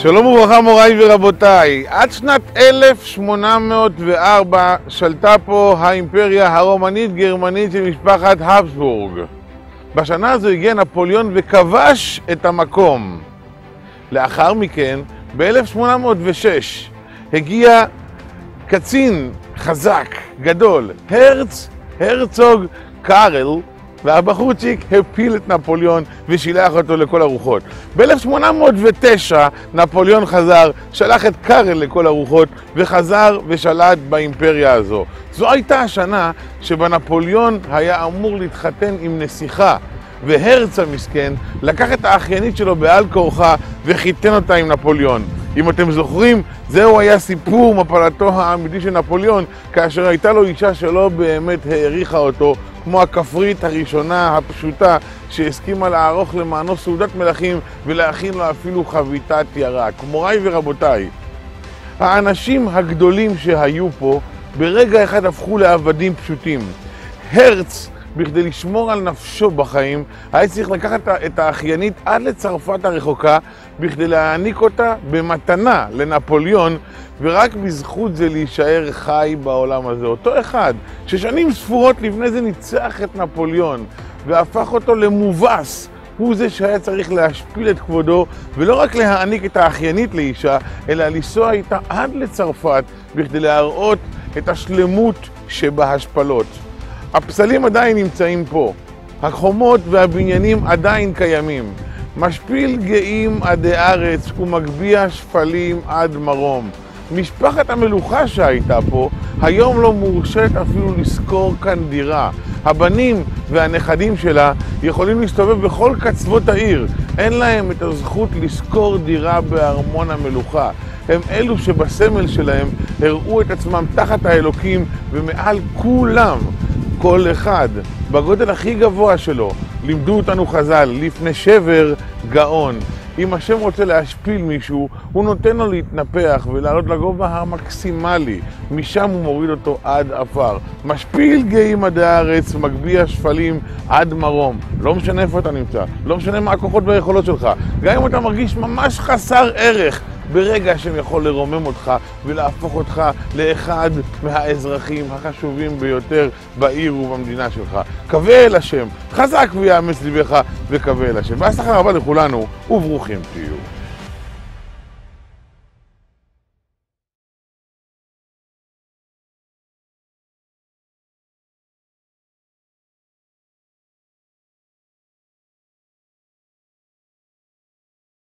שלום וברכה מוריי ורבותיי, עד שנת 1804 שלטה פה האימפריה הרומנית-גרמנית של משפחת הבסבורג. בשנה הזו הגיע נפוליאון וכבש את המקום. לאחר מכן, ב-1806, הגיע קצין חזק, גדול, הרץ, הרצוג קארל, והבחורצ'יק הפיל את נפוליאון ושילח אותו לכל הרוחות. ב-1809 נפוליאון חזר, שלח את קארל לכל הרוחות וחזר ושלט באימפריה הזו. זו הייתה השנה שבה נפוליאון היה אמור להתחתן עם נסיכה. והרץ המסכן לקח את האחיינית שלו בעל כורחה וחיתן אותה עם נפוליאון. אם אתם זוכרים, זהו היה סיפור מפלתו האמיתי של נפוליאון, כאשר הייתה לו אישה שלא באמת העריכה אותו, כמו הכפרית הראשונה הפשוטה שהסכימה לערוך למענו סעודת מלכים ולהכין לו אפילו חביתת ירק. מוריי ורבותיי, האנשים הגדולים שהיו פה ברגע אחד הפכו לעבדים פשוטים. הרץ בכדי לשמור על נפשו בחיים, היה צריך לקחת את האחיינית עד לצרפת הרחוקה בכדי להעניק אותה במתנה לנפוליאון, ורק בזכות זה להישאר חי בעולם הזה. אותו אחד ששנים ספורות לפני זה ניצח את נפוליאון והפך אותו למובס. הוא זה שהיה צריך להשפיל את כבודו, ולא רק להעניק את האחיינית לאישה, אלא לנסוע איתה עד לצרפת בכדי להראות את השלמות שבהשפלות. הפסלים עדיין נמצאים פה, החומות והבניינים עדיין קיימים. משפיל גאים עדי ארץ ומגביה שפלים עד מרום. משפחת המלוכה שהייתה פה, היום לא מורשית אפילו לשכור כאן דירה. הבנים והנכדים שלה יכולים להסתובב בכל קצוות העיר. אין להם את הזכות לשכור דירה בארמון המלוכה. הם אלו שבסמל שלהם הראו את עצמם תחת האלוקים ומעל כולם כל אחד בגודל הכי גבוה שלו. לימדו אותנו חז"ל, לפני שבר גאון. אם השם רוצה להשפיל מישהו, הוא נותן לו להתנפח ולעלות לגובה המקסימלי. משם הוא מוריד אותו עד עפר. משפיל גאים עדי הארץ, מגביה שפלים עד מרום. לא משנה איפה אתה נמצא, לא משנה מה הכוחות והיכולות שלך. גם אם אתה מרגיש ממש חסר ערך, ברגע שהם יכול לרומם אותך ולהפוך אותך לאחד מהאזרחים החשובים ביותר בעיר ובמדינה שלך. קווה אל השם, חזק ויאמץ ליבך וקווה אל השם. והשכר רבה לכולנו, וברוכים תהיו.